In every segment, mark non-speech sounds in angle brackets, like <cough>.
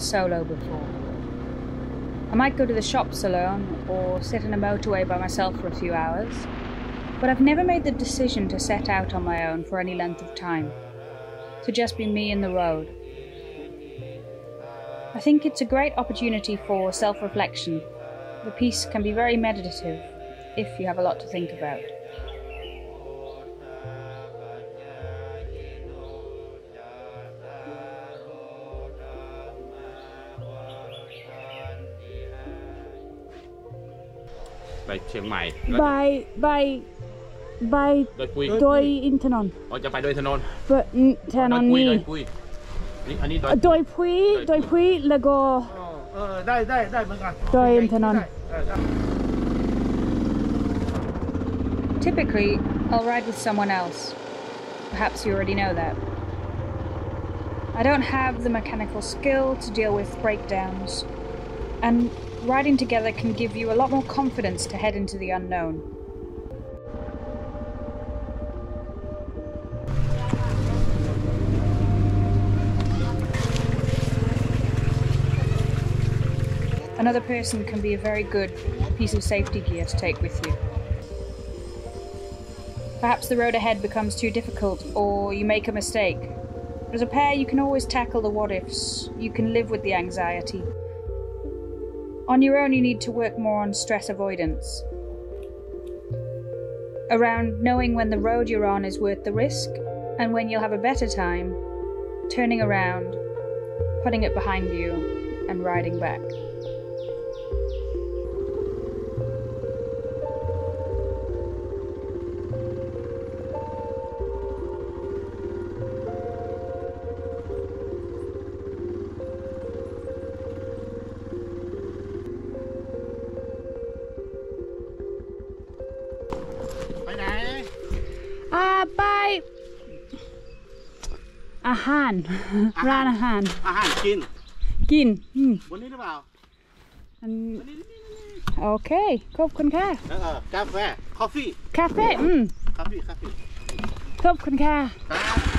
solo before. I might go to the shops alone or sit in a motorway by myself for a few hours, but I've never made the decision to set out on my own for any length of time, to just be me and the road. I think it's a great opportunity for self reflection. The piece can be very meditative if you have a lot to think about. ไปเชียงใหม่ by by by โดยปุย โดยอินทนนท์ เราจะไปโดยถนน but ถน โดย น ปุย นี้ โดยปุยนี่อันนี้โดย โดยพุยโดยพุยแล้วก็ เออได้ได้ได้เหมือนกัน โดยอินทนนท์ ได้เออได้ Typically, I'll ride with someone else. Perhaps you already know that. I don't have the mechanical skill to deal with breakdowns, and riding together can give you a lot more confidence to head into the unknown. Another person can be a very good piece of safety gear to take with you. Perhaps the road ahead becomes too difficult or you make a mistake. As a pair, you can always tackle the what ifs, you can live with the anxiety. On your own, you need to work more on stress avoidance. Around knowing when the road you're on is worth the risk and when you'll have a better time, turning around, putting it behind you, and riding back. อาหาร ร้านอาหาร อาหารกิน กินอืม วันนี้หรือเปล่า อันโอเคขอบคุณค่ะ เออเออกาแฟคอฟฟี่ คาเฟ่อืม คอฟฟี่คอฟฟี่ ขอบคุณค่ะ ครับ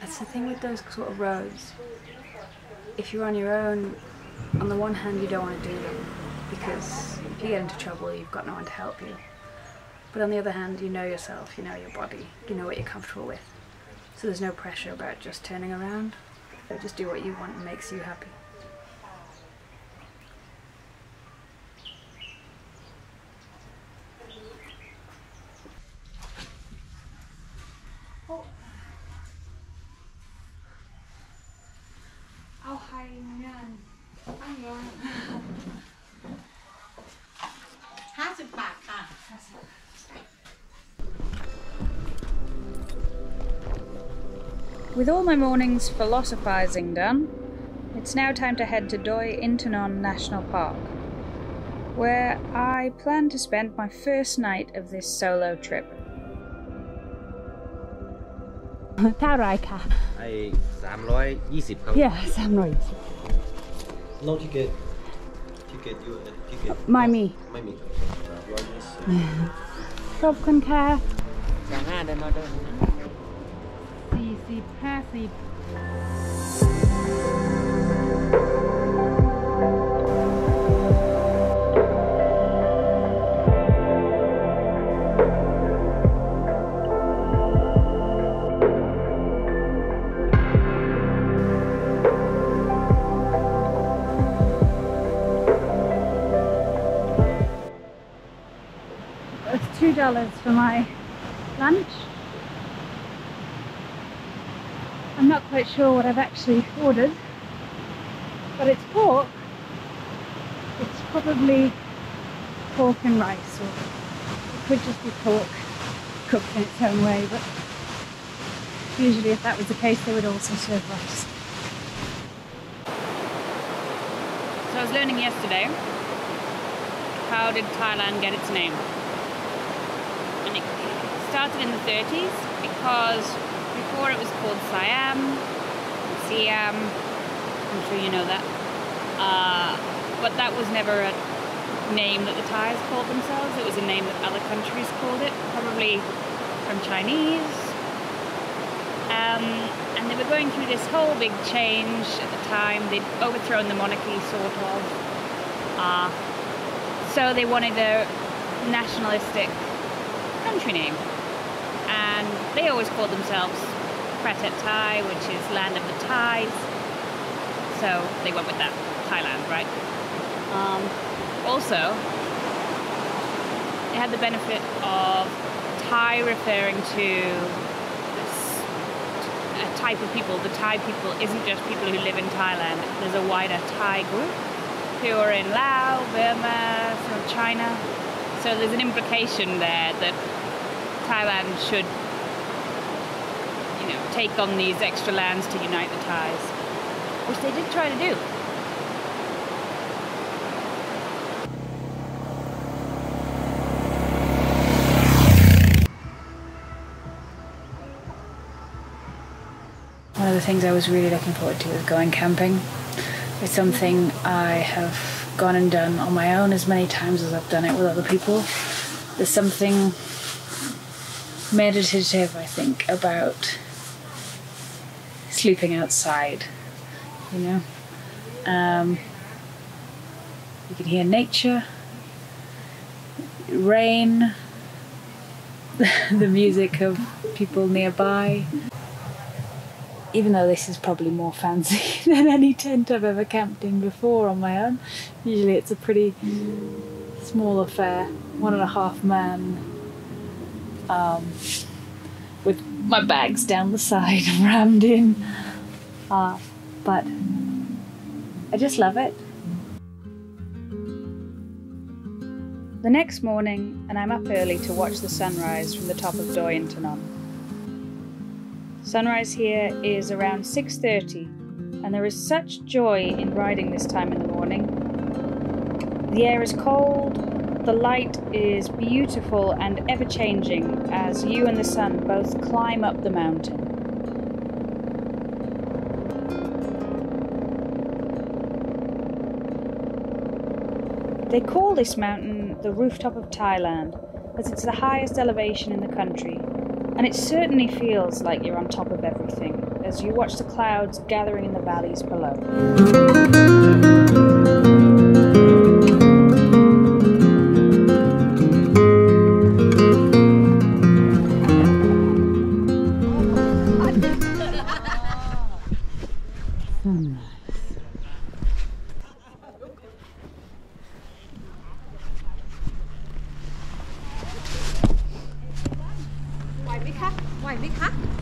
That's the thing with those sort of roads. If you're on your own, on the one hand, you don't want to do them because if you get into trouble, you've got no one to help you. But on the other hand, you know yourself, you know your body, you know what you're comfortable with. So there's no pressure about just turning around. Just do what you want and makes you happy. Oh, oh hi, Nan. With all my morning's philosophizing done, it's now time to head to Doi Inthanon National Park, where I plan to spend my first night of this solo trip. Tao Rai Ka. 320ครับ Yeah, Sam Roy. No ticket. Ticket you uh, ticket. ไม่มี ไม่มีครับร้อยยี่สิบขอบคุณค่ะสามห้าได้มาด้วยสี่สิบห้าสิบ Dollars for my lunch. I'm not quite sure what I've actually ordered, but it's pork. It's probably pork and rice, or it could just be pork cooked in its own way, but usually if that was the case, they would also serve rice. So I was learning yesterday how did Thailand get its name? Started in the 30s because before it was called Siam, Siam, I'm sure you know that. Uh, but that was never a name that the Thais called themselves. It was a name that other countries called it, probably from Chinese. Um, and they were going through this whole big change at the time. They'd overthrown the monarchy, sort of. Uh, so they wanted a nationalistic country name. They always called themselves Prathet Thai, which is land of the Thais. So they went with that, Thailand, right? Um, also, it had the benefit of Thai referring to this a type of people. The Thai people isn't just people who live in Thailand. There's a wider Thai group who are in Laos, Burma, China. So there's an implication there that Thailand should, take on these extra lands to unite the Thais, which they did try to do. One of the things I was really looking forward to was going camping. It's something I have gone and done on my own as many times as I've done it with other people. There's something meditative, I think, about sleeping outside, you know. Um, you can hear nature, rain, <laughs> the music of people nearby even though this is probably more fancy <laughs> than any tent I've ever camped in before on my own, usually it's a pretty small affair, one and a half man, um, with my bags down the side <laughs> rammed in. Uh, but I just love it. The next morning, and I'm up early to watch the sunrise from the top of Doi Inthanon. Sunrise here is around 6:30 and there is such joy in riding this time in the morning. The air is cold, the light is beautiful and ever changing as you and the sun both climb up the mountain. They call this mountain the rooftop of Thailand as it's the highest elevation in the country and it certainly feels like you're on top of everything as you watch the clouds gathering in the valleys below.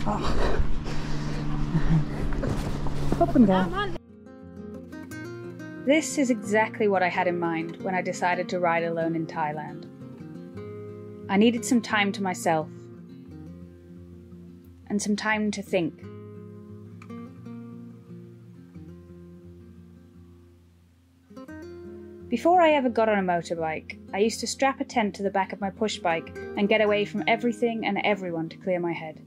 Oh. Up and down. This is exactly what I had in mind when I decided to ride alone in Thailand. I needed some time to myself and some time to think. Before I ever got on a motorbike, I used to strap a tent to the back of my push bike and get away from everything and everyone to clear my head.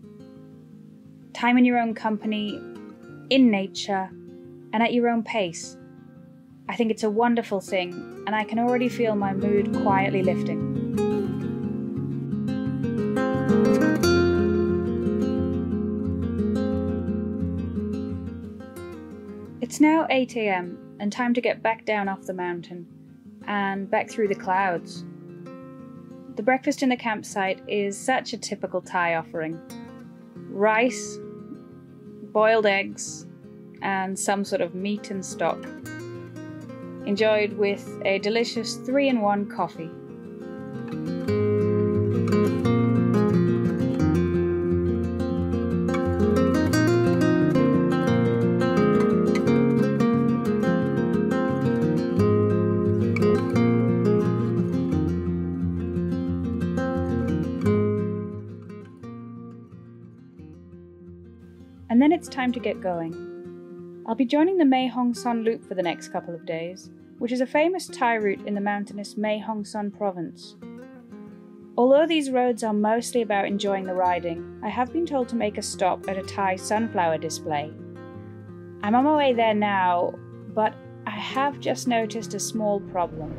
Time in your own company, in nature, and at your own pace. I think it's a wonderful thing, and I can already feel my mood quietly lifting. It's now 8 am and time to get back down off the mountain and back through the clouds. The breakfast in the campsite is such a typical Thai offering rice, boiled eggs, and some sort of meat and stock. Enjoyed with a delicious 3 in 1 coffee. Get going. I'll be joining the Mae Hong Son Loop for the next couple of days, which is a famous Thai route in the mountainous Mae Hong Son province. Although these roads are mostly about enjoying the riding, I have been told to make a stop at a Thai sunflower display. I'm on my way there now, but I have just noticed a small problem.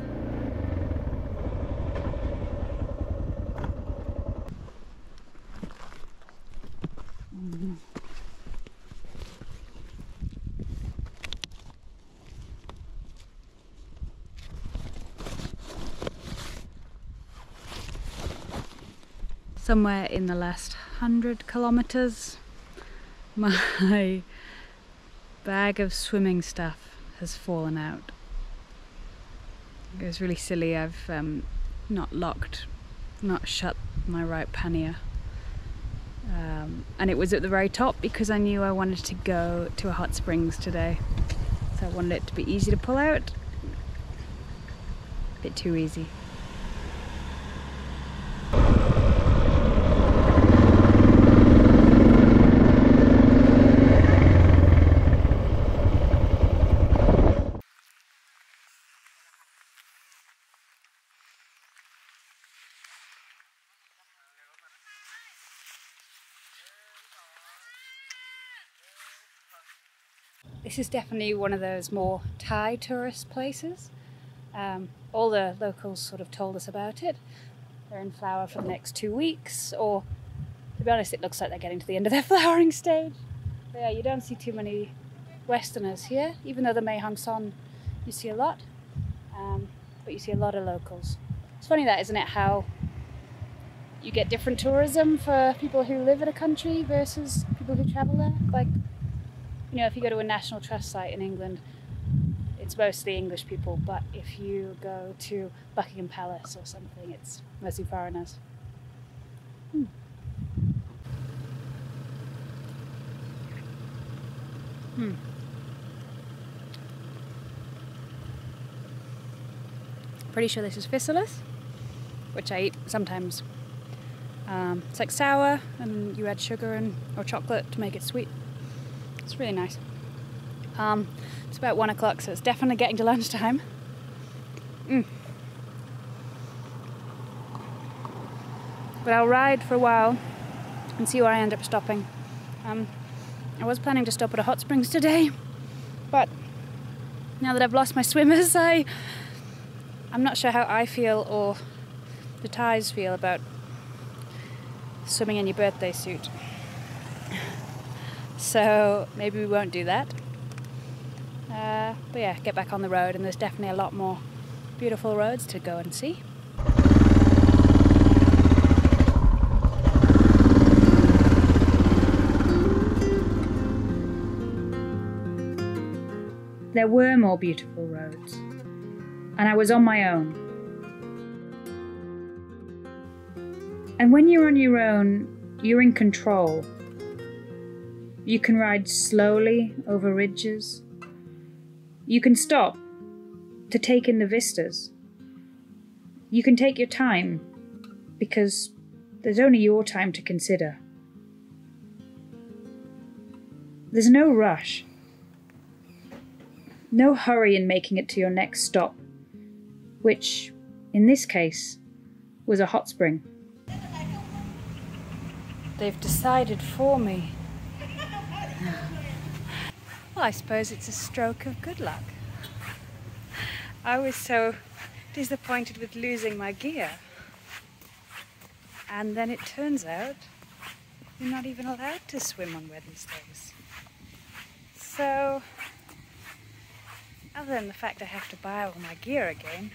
Somewhere in the last hundred kilometers, my bag of swimming stuff has fallen out. It was really silly. I've um, not locked, not shut my right pannier. Um, and it was at the very top because I knew I wanted to go to a hot springs today. So I wanted it to be easy to pull out. A bit too easy. This is definitely one of those more Thai tourist places. Um, all the locals sort of told us about it. They're in flower for the next two weeks, or to be honest, it looks like they're getting to the end of their <laughs> flowering stage. But yeah, you don't see too many Westerners here, even though the Mae Hong Son you see a lot, um, but you see a lot of locals. It's funny that, isn't it? How you get different tourism for people who live in a country versus people who travel there. Like, you know, if you go to a National Trust site in England, it's mostly English people, but if you go to Buckingham Palace or something, it's mostly foreigners. Hmm. Hmm. Pretty sure this is physalis, which I eat sometimes. Um, it's like sour, and you add sugar and or chocolate to make it sweet. It's really nice. Um, it's about one o'clock, so it's definitely getting to lunchtime. Mm. But I'll ride for a while and see where I end up stopping. Um, I was planning to stop at a hot springs today, but now that I've lost my swimmers, I I'm not sure how I feel or the Thais feel about swimming in your birthday suit. So maybe we won't do that. Uh, but yeah, get back on the road, and there's definitely a lot more beautiful roads to go and see. There were more beautiful roads, and I was on my own. And when you're on your own, you're in control. You can ride slowly over ridges. You can stop to take in the vistas. You can take your time because there's only your time to consider. There's no rush, no hurry in making it to your next stop, which, in this case, was a hot spring. They've decided for me. Well, I suppose it's a stroke of good luck. I was so disappointed with losing my gear. And then it turns out you're not even allowed to swim on Wednesdays. So, other than the fact I have to buy all my gear again,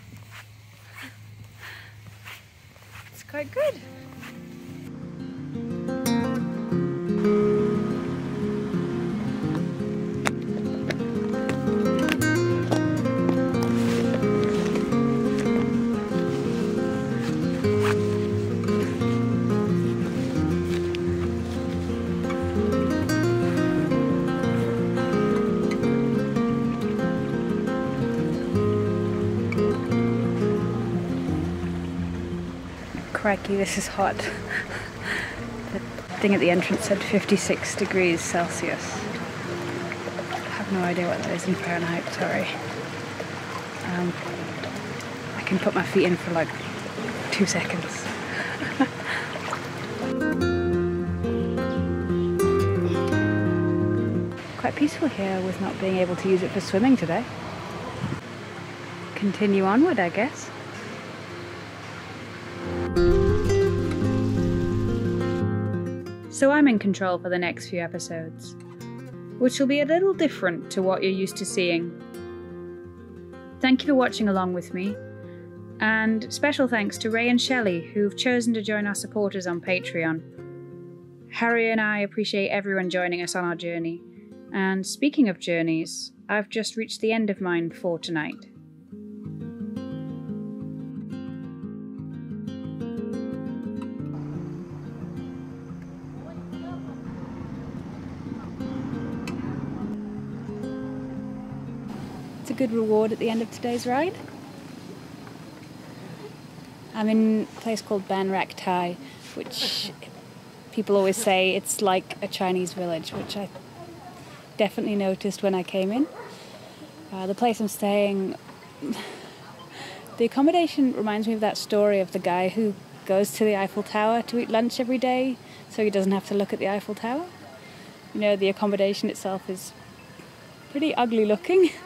it's quite good. Crikey, this is hot. The thing at the entrance said 56 degrees Celsius. I have no idea what that is in Fahrenheit, sorry. Um, I can put my feet in for like two seconds. <laughs> Quite peaceful here with not being able to use it for swimming today. Continue onward, I guess. So I'm in control for the next few episodes, which will be a little different to what you're used to seeing. Thank you for watching along with me, and special thanks to Ray and Shelley who've chosen to join our supporters on Patreon. Harry and I appreciate everyone joining us on our journey. And speaking of journeys, I've just reached the end of mine for tonight. Good reward at the end of today's ride. I'm in a place called Ban Rak Thai, which people always say it's like a Chinese village, which I definitely noticed when I came in. Uh, the place I'm staying, the accommodation reminds me of that story of the guy who goes to the Eiffel Tower to eat lunch every day so he doesn't have to look at the Eiffel Tower. You know, the accommodation itself is pretty ugly looking, <laughs>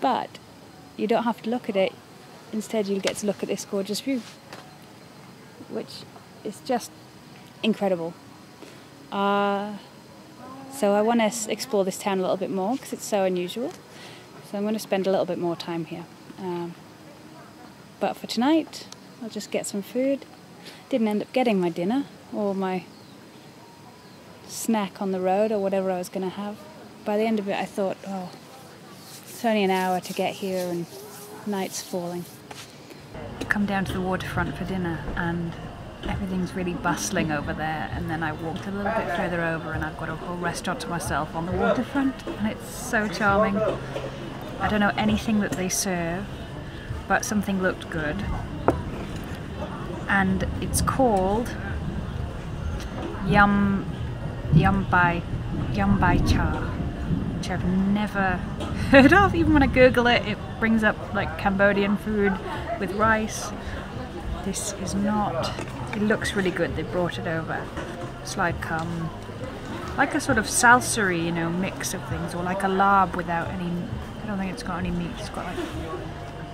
but you don't have to look at it. Instead, you'll get to look at this gorgeous view, which is just incredible. Uh, so I want to explore this town a little bit more because it's so unusual. So I'm going to spend a little bit more time here. Um, but for tonight, I'll just get some food. Didn't end up getting my dinner or my snack on the road or whatever I was going to have. By the end of it, I thought, oh, it's only an hour to get here and night's falling. Come down to the waterfront for dinner and everything's really bustling over there and then I walked a little bit further over and I've got a whole restaurant to myself on the waterfront and it's so charming. I don't know anything that they serve but something looked good and it's called Yum Yum Bai Yum Bai Cha which I've never heard of. Even when I google it it brings up like Cambodian food with rice. This is not it looks really good. They brought it over. It's like um like a sort of salsery, you know mix of things or like a larb without any I don't think it's got any meat. It's got like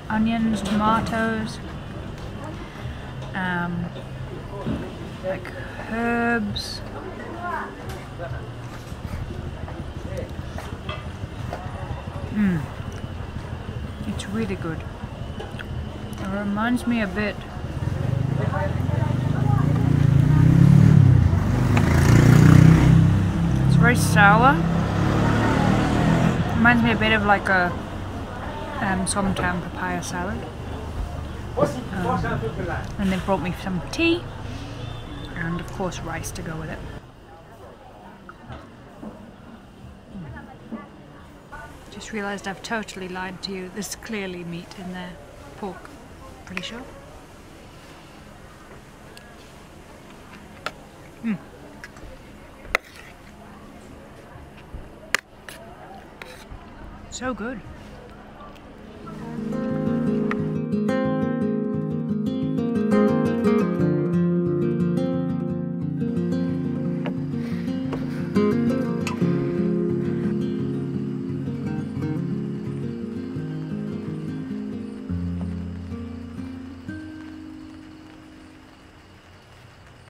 onions tomatoes um like herbs Mmm. It's really good. It reminds me a bit It's very sour. Reminds me a bit of like a um, Somtam papaya salad. Um, and they brought me some tea and of course rice to go with it. Just realised I've totally lied to you. There's clearly meat in there. Pork, pretty sure. Mm. So good.